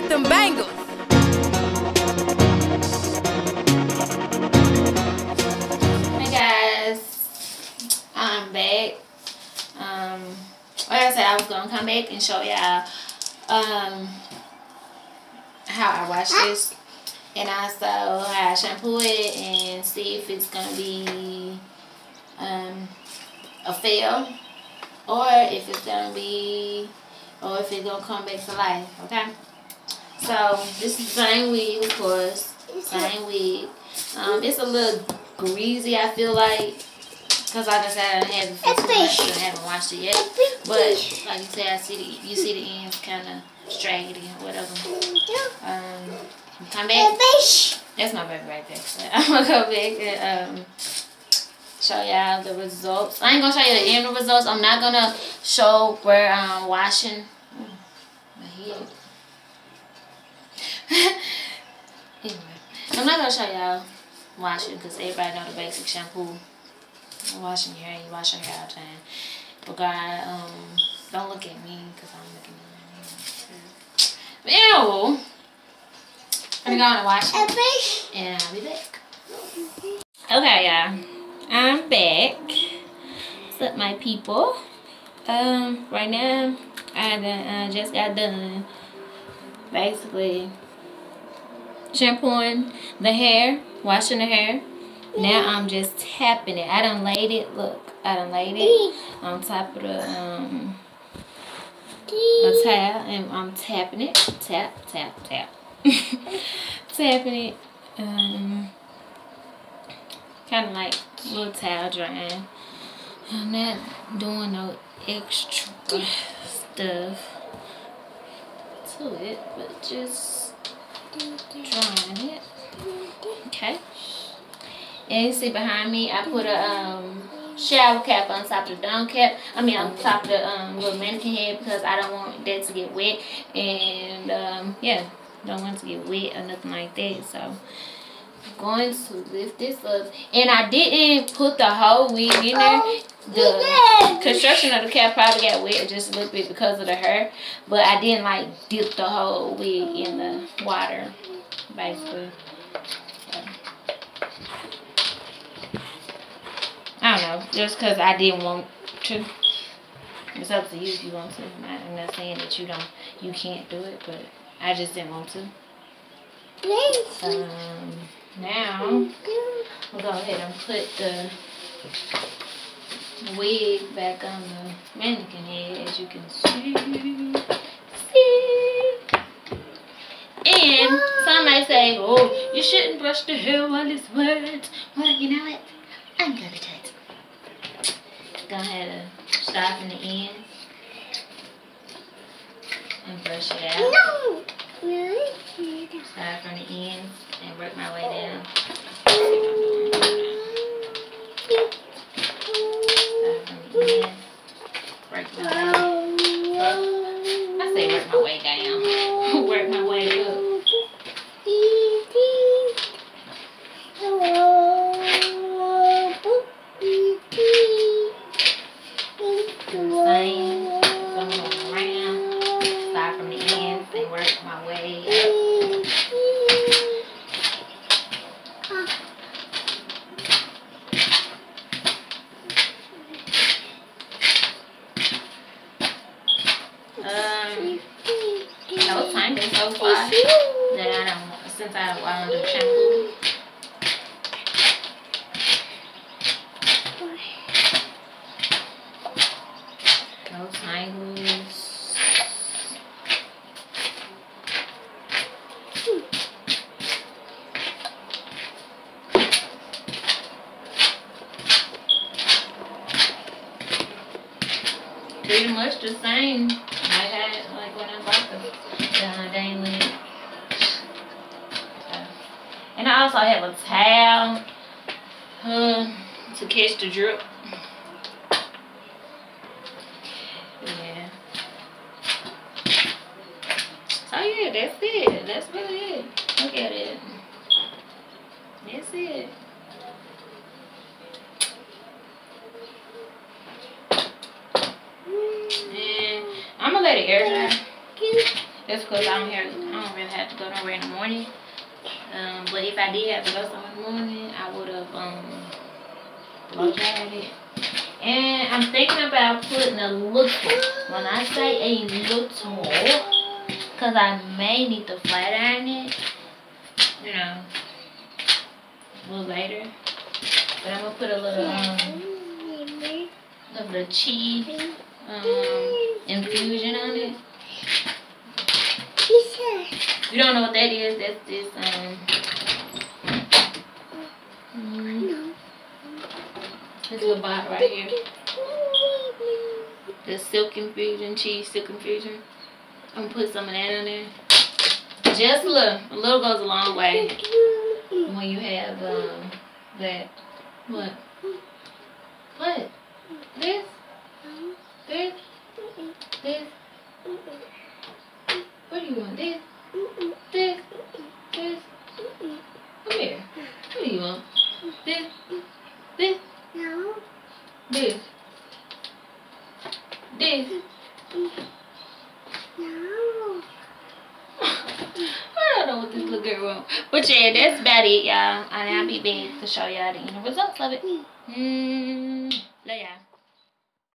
at them bangles. Hey guys, I'm back. Um, like I said, I was gonna come back and show y'all um how I wash this, and also how I shampoo it and see if it's gonna be um a fail or if it's gonna be or if it's gonna come back to life, okay? So this is the same wig of course same wig um it's a little greasy I feel like because like I said, I haven't for too much and I haven't watched it yet. But like you said, I see the, you see the ends kind of straggly or whatever. Um, come back. That's my baby right there. I'm gonna go back and um, show y'all the results. I ain't gonna show you the end results. I'm not gonna show where I'm washing. my head. anyway, I'm not gonna show y'all washing because everybody know the basic shampoo washing your hair, you wash your hair all the time. But God, um, don't look at me because I'm looking at you. Ew! I'm going to wash it. And I'll be back. Okay, y'all. I'm back. What's up, my people? Um, right now, I done, uh, just got done basically shampooing the hair, washing the hair, now I'm just tapping it. I done laid it. Look, I done laid it on top of the um the towel, and I'm tapping it. Tap, tap, tap. tapping it. Um, kind of like little towel drying. I'm not doing no extra stuff to it, but just drying it. Okay. And you see behind me, I put a um, shower cap on top of the dome cap. I mean, on top of the um, little mannequin head because I don't want that to get wet. And um, yeah, don't want to get wet or nothing like that. So going to lift this up. And I didn't put the whole wig in there. The construction of the cap probably got wet just a little bit because of the hair. But I didn't like dip the whole wig in the water, basically. I don't know, just because I didn't want to. It's up to you if you want to. I'm not saying that you don't, you can't do it, but I just didn't want to. Um, now, we'll go ahead and put the wig back on the mannequin head, as you can see. See? And some might say, oh, you shouldn't brush the hair while it's wet. Well, you know what? I'm gonna do it. go ahead and stop in the end and brush it out. No! Start from the end and work my way oh. down. work my way up. Um, no time been so far that I don't, since I, don't want to do shampoo. Pretty much the same I had like when I bought the, the And I also have a towel uh, to catch the drip. Yeah. So yeah, that's it. That's really it. Look at it. That's it. Gonna let it air dry. That's because I don't have I don't really have to go nowhere in the morning. Um, but if I did have to go somewhere in the morning, I would have um blow dried it. And I'm thinking about putting a little, when I say a little, because I may need to flat iron it, you know, a little later. But I'm going to put a little, um, of the CHI's um, infusion on it. You don't know what that is? That's this, um, mm, this little bottle right here. The silk infusion, CHI's silk infusion. I'm gonna put some of that in there. Just a little. A little goes a long way when you have um, that. What? What? This? This? This? What do you want? This? This? This? Come here. What do you want? This? This? No. This? This? No. I don't know what this little girl wants. But yeah, that's about it, y'all. I'll be back to show y'all the end results of it. Mm.